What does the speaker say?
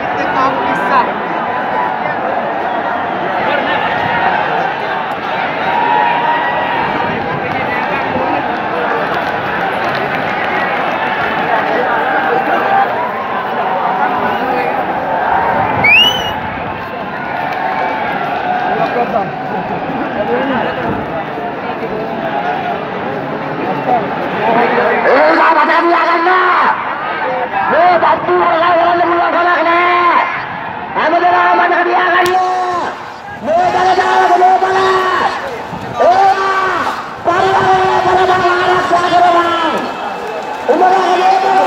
कितने Let's go!